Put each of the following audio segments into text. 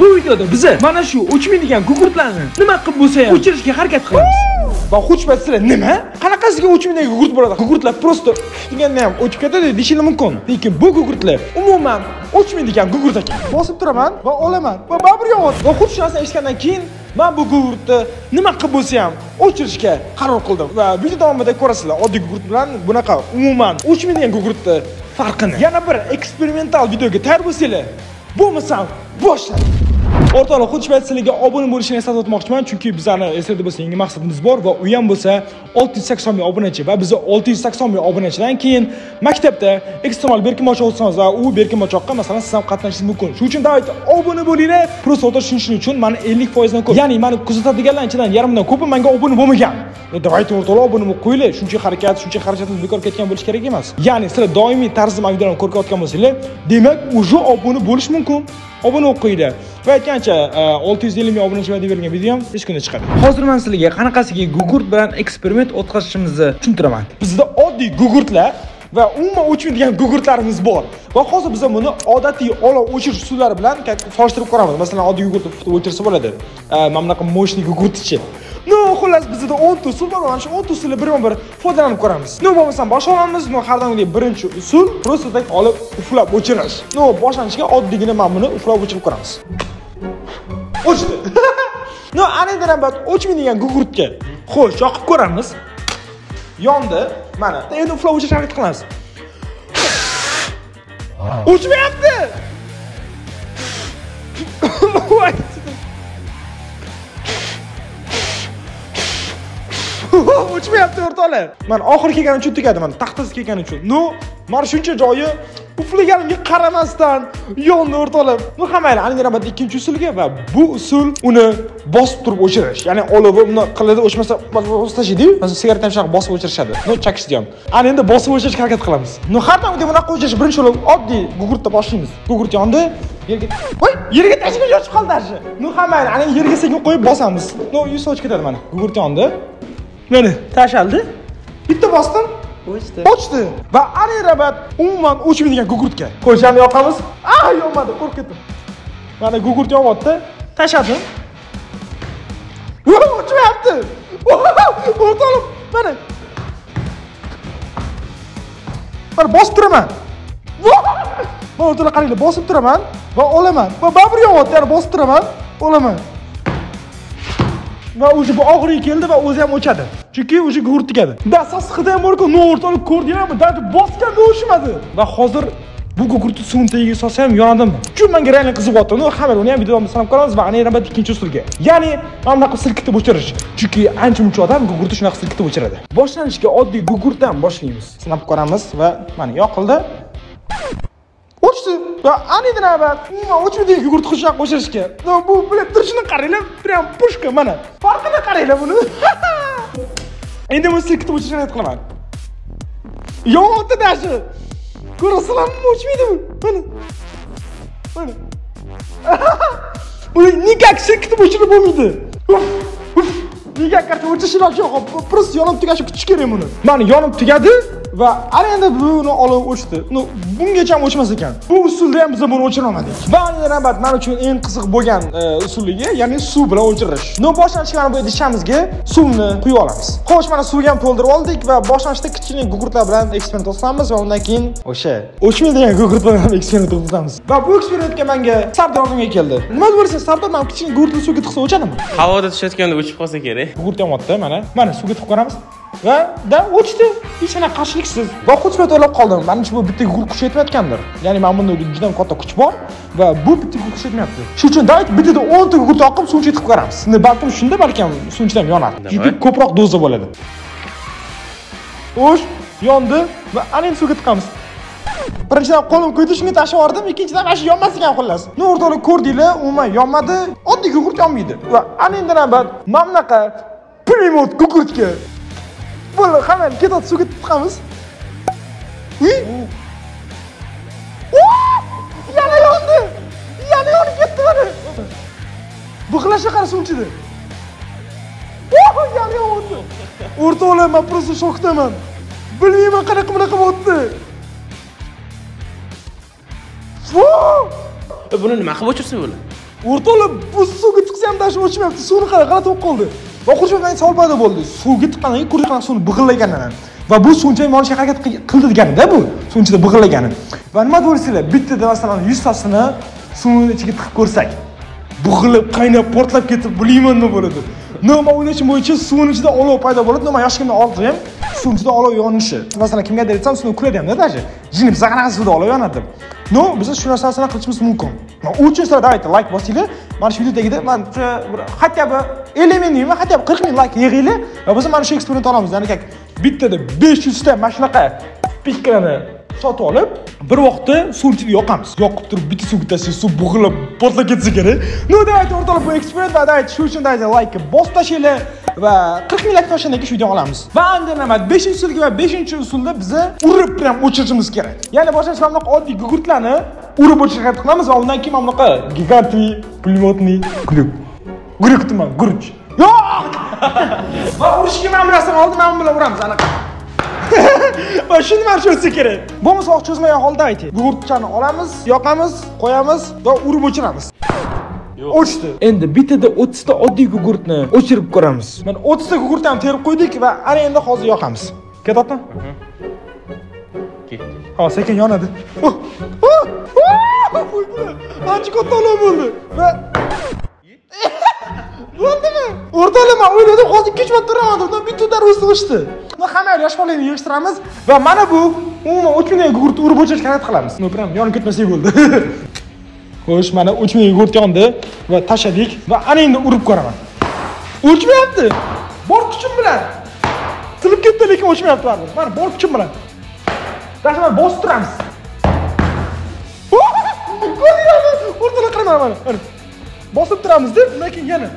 bu videoda biza mana shu o'chmaydigan gugurtlarni nima qilib bo'lsa ham o'chirishga harakat qilamiz. Va xushbat sizlar nima? Qanaqasiga o'chmaydigan gugurt bo'ladi? Gugurtlar просто deganda ham o'chib ketadi deyishinglar mumkin. Lekin bu gugurtlar umuman o'chmaydigan gugurt ekan. Bosib turaman va olaman. Va baribir yonyapti va xuddi shu narsani eshitgandan keyin man bu gugurtni nima qilib bo'lsa ham o'chirishga qaror qildim. Va video davomida ko'rasizlar oddiy gugurt bilan bunaqa umuman o'chmaydigan gugurtni farqini. Yana bir eksperimental videoga tayyor bo'lsanglar bo'lmasam boshlaylik o'rtoqlar xuddi shu sizlarga obuna bo'lishni eslatib o'tmoqchiman. Chunki bizani eslarda bo'lsa yangi maqsadimiz bor va u ham bo'lsa 680 ming obunachi va biz 680 ming obunachidan keyin maktabda ekstremal berkinmoch o'tsangiz va u berkinmochoqqa masalan siz ham qatnashishingiz mumkin. Shuning uchun давайте obuna bo'linglar. Просто o'tir shuning uchun mani 50 foizdan ko'p ya'ni mani kuzatadiganlar ichidan yarimdan ko'pi menga obuna bo'lmagan. E, давайте o'rtoqlar obuna bo'lib qo'yinglar. Shuncha harakat shuncha xarajatimiz bekor ketgan bo'lishi kerak emas. Ya'ni sizlar doimiy tarzda mani videolarni ko'rayotgan bo'lsanglar demak уже obuna bo'lish mumkin. Obuna bo'lib qo'yinglar va aytgancha 650 ming obunachi va'da bergan videom tez kunda chiqadi hozir man sizlarga qanaqasiga gugurt bilan eksperiment o'tkazishimizni tushuntiraman. Bizda oddiy gugurtlar va umuman o'chmaydigan gugurtlarimiz bor. Va hozir biz buni odatiy olov o'chirish usullari bilan solishtirib ko'ramiz. Masalan oddiy gugurtni o'chirsa bo'ladi. E, mana bunaqa мощный gugurtchi. No xullas bizda 10 ta usul bor. Mana shu 10 ta usulni birma bir foydalanib ko'ramiz. No bo'lmasam boshlaymiz ну har doimgidek birinchi usul просто так olib uflab o'chirish. No boshlanishga oddiygina mana buni uflab o'chirib ko'ramiz. O'chdi. Ну ana endi navbat o'chmaydigan gugurtga. Xo'sh yoqib ko'ramiz. Yondi. Mana endi uflab o'chirishga harakat qilamiz. O'chmayapti! uchmayapti o'rtoqlar mana oxiri kelgani uchun tugadi mana taxtasi kelgani uchun. No mana shuncha joyi uflaganimga qaramasdan yondi o'rtoqlar no hammayli ana navbatda ikkinchi usulga va bu usul uni bosib turib o'chirish. Ya'ni olovi uni qiladi o'chmasa bosib tashlaydiyu masalan sigaret ham shunaqa bosib o'chirishadi. Ну chakishni ham ana endi bosib o'chirishga harakat qilamiz. No har doimgidek bunaqa o'chirish birinchi bo'lib oddiy gugurtda boshlaymiz. Gugurt yondi yerga voy yerga tashlash yochib qoldi даже no hammayli ana yerga sekin qo'yib bosamiz. No yuz soch ketadi mana. Gugurt yondi. Mana. Tashlandi bitta bosdim. O'chdi. ochdi. Va ana rabat umuman o'chmaydigan gugurtga. Qo'shani yoqamiz ah yonmadi qo'rqib ketdim. Mana gugurt yonyapti tashladim o'chmayapti. O'rtoqlar mana. Mana bosib turaman. Mana o'rtoqlar qaranglar bosib turaman va olaman. Va baribir yonyapti yana bosib turaman olaman va уже bu oxiriga keldi va o'zi ham o'chadi. Chunki уже gugurt tugadi да sassiqida ham borku no o'rtoqlik ko'rdinglarmi даже bosganda o'chmadi. Va hozir bu gugurtni suvni tagiga solsa ham yonadimi? Shu menga реально qiziqyapti no hamma uni ham videoda sanab ko'ramiz va ana yana ikkinchi usulga. Ya'ni mana bunaqa silkitib o'chirish. Chunki ancha muncha odam gugurtni shunaqa silkitib o'chiradi. Boshlanishga oddiy gugurtdan boshlaymiz. Sinab ko'ramiz va mana yoqildi. O'chdi va ana endi navbat umuman o'chmaydigan gugurt qilishaq bu блядь turishini qaranglar прям pushka mana farqini qaranglar buni endi buni silkitib o'chirishga harakat qilaman yonyapti даже ko'rasizlarmi o'chmaydimi mana mana buni nikak silkitib o'chirib bo'lmaydi Uf, uf. karta iloji yo'q просто yonib tugashi kutish kerak buni mana yonib tugadi va ana endi buni olib o'chdi. No bungacha ham o'chmas ekan. Bu usulda ham biz buni o'chira olmadik. Va navbat man uchun eng qiziq bo'lgan e, usulligi ya'ni suv bilan o'chirish. No boshlanishga mana bu idishimizga suvni quyib olamiz. Xo'sh mana suvga ham to'ldirib oldik va boshlanishda kichkina gugurtlar bilan eksperiment o'tkazamiz va undan keyin o'sha o'chmaydigan gugurt bilan ham eksperiment o'tkazamiz va bu eksperimentga menga sardor yordamga keldi. Nima bo'lsa sardor mana kichkina gugurtni suvga tiqsa o'chadimi? Havoda tushayotganda o'chib qolsa kerak. gugurt yonyapti mana. Mana suvga tiqib ko'ramiz va da o'chdi. Hech qanaqa qarshiliksiz. Va xushmat o'ylab qoldim. Manimcha bu bitta gugurt kuch yetmayotgandir ya'ni mana bunda juda katta kuch bor va bu bitta gugurt kuch yetmayapti shuning uchun давайте bittada o'nta gugurt oqib suvni ichida tiqib ko'ramiz endi balkim shunda balkim suvni ichida ham yonar chunki ko'proq doza bo'ladi. O'sh yondi va ana endi suvga tiqamiz. Birinchidan qo'lim kuydi shunga tashlab yubordim ikkinchidan mana shu yonmas ekan xullas. No o'rtoqlar ko'rdinglar umuman yonmadi oddiy gugurt yonmaydi. Va ana endi navbat mana bunaqa pulemyot gugurtga bo'ldi hammani ketyapti suvga tiqamiz yana yondi! Yana yonib ketdi mana. Bixlashga qara suv ichida yana yonyapti o'rtoqlar man просто shokdaman. Bilmayman qanaqa bunaqa bo'lyapti Vo! Buni nima qilib o'chirsa bo'ladi? o'rtoqlar bu suvga tiqsa ham даже o'chmayapti. Suvni qara g'alati bo'lib qoldi va xurshiddan savol paydo bo'ldi. Suvga tiqqandan keyin ko'rdik suvni big'illagani va bu suvni olishga harakat qil- qildi deganida bu suvni ichida big'illagani. Va nima deysizlar bittada masalan yuztasini suvni ichiga tiqib ko'rsak bug'ilib qaynab portlab ketib bilmayman nima bo'ladi. No man o'ylashim bo'yicha suvni ichida olov paydo bo'ladi. No man yoshligimda oldim ham suvni ichida olov yonishi. Masalan kimgadir aytsam suvni kuladi hamda даже jini qanaqa suvda olov yonadi. Deb no biz shu narsani qilishimiz mumkin. U uchun sizlar давайте лайк bosinglar. Mana shu videodagida man o'sha bir хотя бы ellik ming deyman хотя бы qirq ming layk yig'inglar va biz mana shu eksperiment olamiz. Ya'ni как bittada besh yuzta mana shunaqa pikkalarni sotib olib bir vaqtda suvni ichida yoqamiz. Yoqib turib bitta suvga tashlaysiz suv bug'ilib portlab ketsa kerak. Ну давайте o'rtoqlar bu eksperiment va давайте shu uchun давайте laykni bosib tashlanglar va qirq ming layk keyin shu videoni olamiz. Va endi nima beshinchi usulga va beshinchi usulda biza urib prям o'chirishimiz kerak. Ya'ni boshlanishda mana bunaqa oddiy gugurtlarni urib o'chirishga harakat qilamiz va undan keyin mana bunaqa gigantniy pulemyotniy guruch. Guruch deyman guruch. Yo'q! Va urishga mana bu narsani oldim mana bu bilan uramiz anaqa. Va shuni mana shu o'tsa kerak. Bo'lmasa vaqt cho'zmagan holda ayting. Gugurtchani olamiz yoqamiz qo'yamiz va urib o'chiramiz. O'chdi. Endi bittada o'ttizta oddiy gugurtni o'chirib ko'ramiz. Mana o'ttizta gugurtani terib qo'ydik va ana endi hozir yoqamiz. Ketyaptimi? Ketdi. ha sekin yonadi. Oh, oh, oh, bo'ldi. ancha katta olov bo'ldi. Va bo'ldimi? O'rtoqlar man o'yladim hozir ikkinchi marta uraman deb bitta darvoza o'chdi? Hamma yosh bolalarni yig'ishtiramiz? Va mana bu umuman uch ming gugurtni urib o'chirishga harakat qilamiz. Ну прям yonib ketmasak bo'ldi xo'sh mana uch ming gugurt yondi va tashladik va ana endi urib ko'raman o'chmayapti bor kuchim bilan tilib ketdi lekin o'chmayapti baribir mana bor kuchim bilan Dasha mana bosib turamiz. Ko'ringlarmi? O'rtalar qarama mana. mana. Bosib turamiz deb undan keyin yana.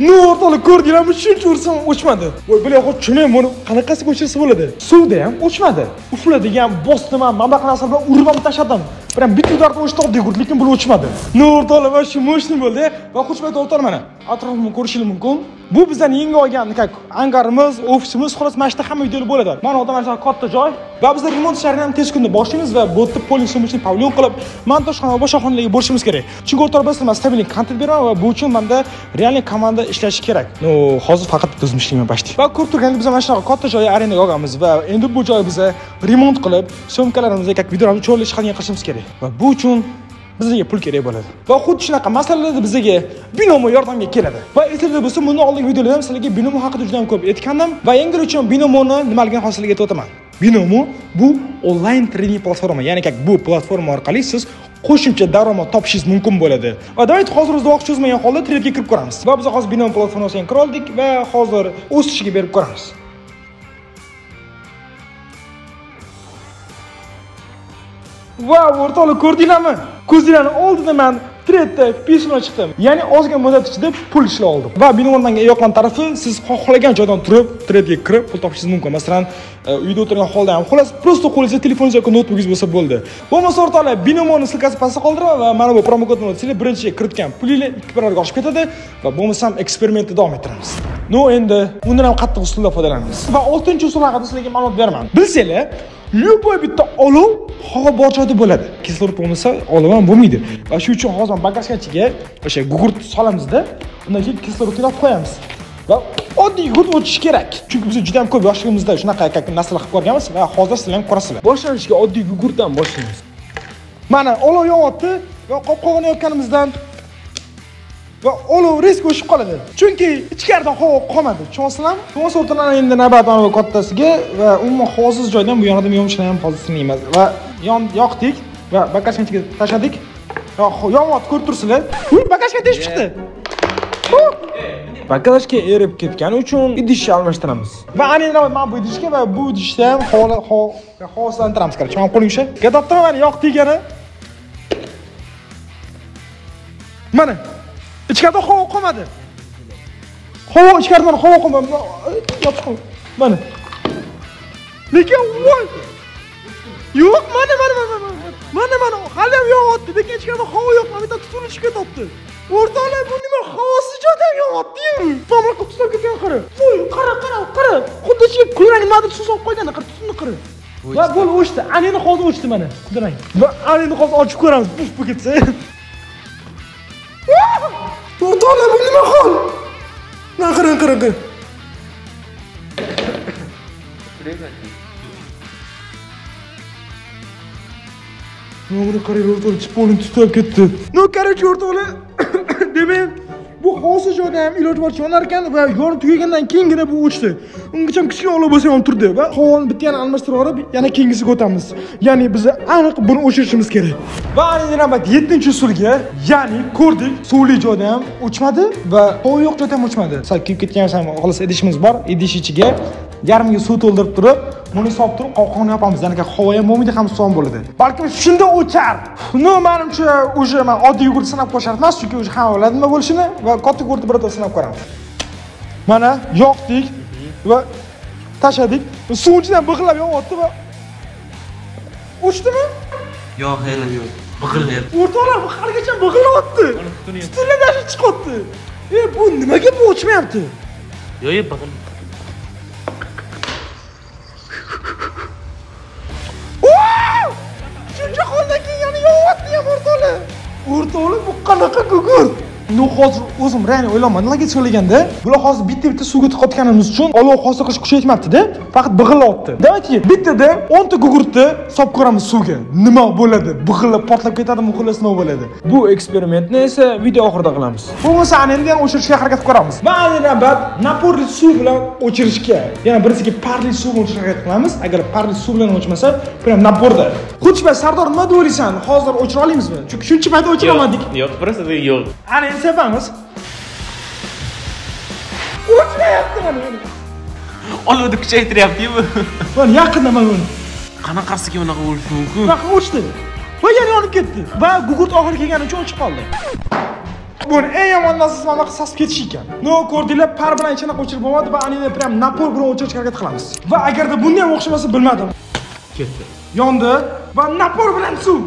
ну o'rtoqlar ko'rdinglarmi? Shuncha ursam o'chmadi. Voy, bular hozir tushunmayman, buni qanaqasiga o'chirsa bo'ladi? Suvda ham o'chmadi. Ufladigan bosdim ham, mana bunaqa narsalar bilan urib ham tashladim. Прям bitta udarda o'chdi degurt, lekin bu o'chmadi. nur o'rtalar va shu moshni bo'ldi. Va xushbayt o'rtalar mana. Atrofimni ko'rishingiz mumkin. Bu bizani yangi olgan angarimiz, ofisimiz, xolos mana shu yerda hamma videolar bo'ladi. Mana odam mana katta joy. Va bizlar remont ishlarini ham tez kunda boshlaymiz va bu yerda polin sumishni pavilyon qilib, montajxona va boshqa xonalarga bo'lishimiz kerak. Chunki o'rtoq biz man stabilniy kontent beraman va bu uchun manda реальный komanda ishlashi kerak. ну hozir faqat bitta o'zim ishlayman почти. Va ko'rib turganingiz biz mana shunaqa katta joyni arendaga olganmiz va endi bu joy biza remont qilib, syomkalarimizni, как videolarni cho'lli chiqadigan qilishimiz kerak. Va bu uchun bizga pul kerak bo'ladi. Va xuddi shunaqa masalalarda bizga binomo yordamga keladi. Va esingizda bo'lsa bundan oldingi videolarda ham sizlarga binomo haqida juda ham ko'p aytgandim. Va yangilar uchun binomoni nimaligini hozir sizlarga aytib o'taman binomo bu onlayn trening platforma ya'ni как bu platforma orqali siz qo'shimcha daromad topishingiz mumkin bo'ladi. Va давайте hozir o'zida vaqt cho'zmagan holda tredga kirib ko'ramiz. Va biz hozir binomo platformasiga kira oldik va hozir o'sishiga berib ko'ramiz. Va o'rtoqlar ko'rdinglarmi? Ko'zinglarni oldida men tredda peshona chiqdim. Ya'ni ozgina muddat ichida pul ishlay oldim. Va binoning yoqqan tarafi siz xohlagan joydan turib tredga kirib pul topishingiz mumkin. Masalan, e, uyda o'tirgan holda ham xolos просто qo'lingizda telefoningiz yoki noutbukingiz bo'lsa bo'ldi. Bo'lmasa o'rtoqlar binomoni silkasi pastda qoldiraman va mana bu promokodni o'tsanglar birinchi kiritgan pulinglar ikki barobarga oshib ketadi va bo'lmasam eksperimentni davom ettiramiz. No endi undan ham qattiq usuldan foydalanamiz. Va 6-usul haqida sizlarga ma'lumot beraman. Bilsanglar, любой bitta olov havo bor joyda bo'ladi. Kislorod bo'lmasa olov ham bo'lmaydi. Va shu uchun hozir bagajka ichiga o'sha gugurt solamizda undan keyin kislorodni ilib qo'yamiz. Va oddiy gugurt o'tishi kerak. Chunki biz juda ham ko'p yoshligimizda shunaqa narsalar qilib ko'rganmiz va hozir sizlar ham ko'rasizlar. Boshlanishga oddiy gugurtdan boshlaymiz. Mana olov yonyapti va qop qog'onayotganimizdan va olov risk o'shib qoladi. Chunki ichkarida havo qolmadi. Tushunyapsizlarmi bo'lmasa endi navbat mana bu kattasiga va umuman havosiz joydan bu yonidan yonishini ham hozir emas va yon yoqdik va bagajni ichiga tashladik. Va ko'rib turibsizlar uy teshib chiqdi. Bagajga erib ketgani uchun idishni almashtiramiz. Va ana endi mana bu idishga va bu idishda ham havo короче mana qo'ling usha gadobda mana yoqdik yana. Mana. Ichkarida havo qolmadi. Havo ichkarida mana havo qolmadi. Mana lekin voy! Yo'q mana mana mana mana. Mana hali ham yonyapti lekin ichkarida havo yo'q. Mana bitta tutun chiqib ketyapti. O'rtoqlar bu nima havosiz joydan yonyaptiyu mana bunaqa tutab ketgan qara voy qara qara qara. Xuddi ichiga kulrang nimadir suv solib qo'yganda qara tutunni qara va bo'ldi o'chdi. Ana endi hozir o'chdi mana. Kulrang va ana endi hozir ochib ko'ramiz. Buf bo'lib ketsa qarang qarang qarang Mana qarang o'rtoqlar chipolni tutab ketdi. No, короче o'rtoqlar, demak bu hozir joyda ham iloj boricha yonar ekan va yonib tugagandan keyingina bu o'chdi. Ungacha ham kichkina olov bo'lsa yonib turdi va havoni bitta yana almashtirib olib, yana keyingisiga o'tamiz. Ya'ni biz aniq buni o'chirishimiz kerak. Va endi navbat yettinchi usulga ya'ni ko'rdik, suvli joyda ham o'chmadi va havo yo'q joyda ham o'chmadi. Sal kuyib ketgan ham xolos idishimiz bor. Idish ichiga yarmiga suv to'ldirib turib buni solib turib qopqog'ini yopamiz. Ya'ni havo ham bo'lmaydi ham suv ham bo'ladi. Balkim shunda o'char. Ну manimcha уже man oddiy yogurt sinab ko'rish shart emas chunki уже hamma biladi nima bo'lishini va katta yogurtni birato'la sinab ko'ramiz. Mana yoqdik va tashladik. Suv ichidan big'illab yonyapti va o'chdimi yo'q hali yo'q. Big'illayapti o'rtoqlar haligacha big'illayapti tutunlar tashib chiqyapti. E bu nimaga bu o'chmayapti? Yo'q yo'q big'il o'rtoqlar bu qanaqa gugurt ну hozir o'zim reально o'ylayapman logika o'ylaganda bular hozir bitta bitta suvga tiqayotganimiz uchun olov hosil qilish kuchaytmayaptida faqat big'illayapti давайте bittada o'nta gugurtni solib ko'ramiz suvga. Nima bo'ladi? Big'illab portlab ketadimi xullas nima bo'ladi. Bu eksperimentni esa video oxirida qilamiz. Bo'lmasa ana endi ham o'chirishga harakat qilib ko'ramiz. Va ana navbat naporli suv bilan o'chirishga. Yana birinchiga parli suv bilan o'chirishga harakat qilamiz. Agar parli suv bilan o'chmasa prям naporda xuchba sardor nima deb o'ylaysan hozir o'chira olamizmi? Chunki shuncha payt o'chira olmadik yo'q просто yo'q. Ana endi sepamiz o'chmayapti mana buni olovni kuchaytiryaptiyu bu mana yaqinda mana buni qanaqasiga unaqa bo'lishi mumkin Bax o'chdi. Va yana yonib ketdi. Va gugurt oxiri kelgani uchun o'chib qoldi. Buni eng yomon narsasi mana bunaqa sasib ketish ekan. No ko'rdinglar, par bilan hech qanaqa o'chirib bo'lmadi va anida prям napor bilan o'chirishga harakat qilamiz. Va agarda bunga ham o'xshamasa bilmadim. ketdi Yondi va napor bilan suv.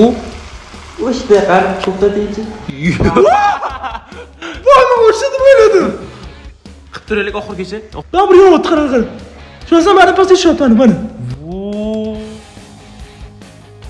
u o'shda qarab to'xtatingchi Bo'lma o'chdi deb o'yladim. qilib turaylik oxirigacha Da bir yo'q qara qara. Shundan mana pastga tushyapti mana.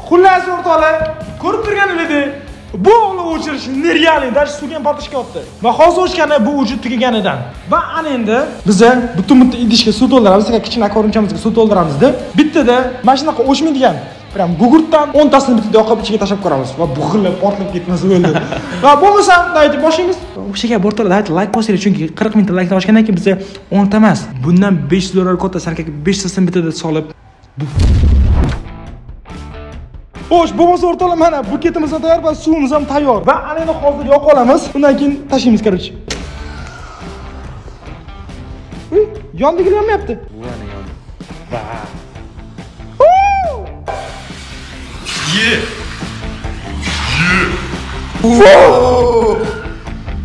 Xullas o'rtoqlar, ko'rib turganingizdek, bu olov o'chirish nerealniy, даже suvga ham yotdi. Va hozir o'chgani bu уже tugaganidan. Va ana endi biz butun bitta idishga suv to'ldiramiz, kichkina akvarimchamizga suv to'ldiramizda, bittada mana shunaqa o'chmaydigan Prям gugurtdan 10 tasini bittada yoqib ichiga tashlab ko'ramiz va bug'illab portlab ketmasa bo'ldi. Va bo'lmasa, daydi boshlaymiz. O'sha gap o'rtoqlar, daydi like bosinglar chunki 40 mingta like bosgandan keyin bizga 10 ta emas, bundan 500 dollar katta sanki 5 tasini bittada solib Xo'sh, bo'lmasa o'rtoqlar mana buketimiz ham tayyor va suvimiz ham tayyor. Va ana endi hozir yoqib olamiz. Undan keyin tashlaymiz, короче. Uy, yondigilar yonmayapti. bu ana yondi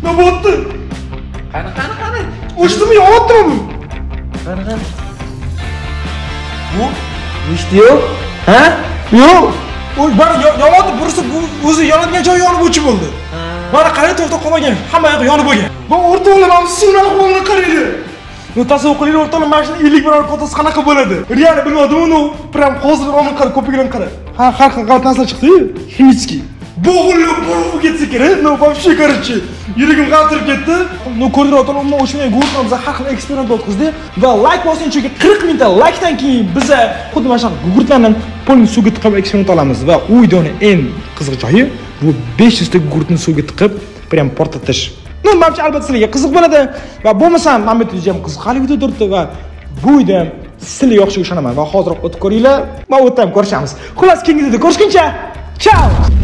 Nima bo'ldi? qani qani qani O'chdimi, yonyaptimi bu? qani qani Bu yo'q ha yo'q. O'y, mana yonyapti, burisi bu o'zi yonadigan joyi yonib o'chib bo'ldi. Mana qarang, to'xtab qolmagan. Hamma yoq yonib bo'lgan. Bu o'rtoqlar, mana suvni ahvolini qaranglar. Ну tasavvur qilinglar o'rtoqlar, mana shuni 50 barobar kattasi qanaqa bo'ladi? Real bilmadim, uni prям hozir omil qara, ko'pligidan qara. Ha, har xil g'alati narsa chiqdi-yu. Химический. Bo'g'ilib bo'lib ketsa kerak. No, вообще, короче, yuragim qaltirib ketdi. No, ko'ringlar o'rtoqlar, umuman guruhda biz har xil eksperiment o'tkazdik va like bosing chunki 40 mingta likedan keyin biz xuddi mana shunaqa gugurtlarni polni suvga tiqib eksperiment olamiz va u videoni eng qiziq joyi bu 500 ta gugurtni suvga tiqib прям portlatish. ну manimcha albatta sizlarga qiziq bo'ladi va bo'lmasam mana bu video ham qiziqarli video turibdi va bu video ham sizlarga yoqishiga ishonaman va hoziroq o'tib ko'ringlar va o'tda ham ko'rishamiz. Xullas, keyingi videoda ko'rishguncha, chao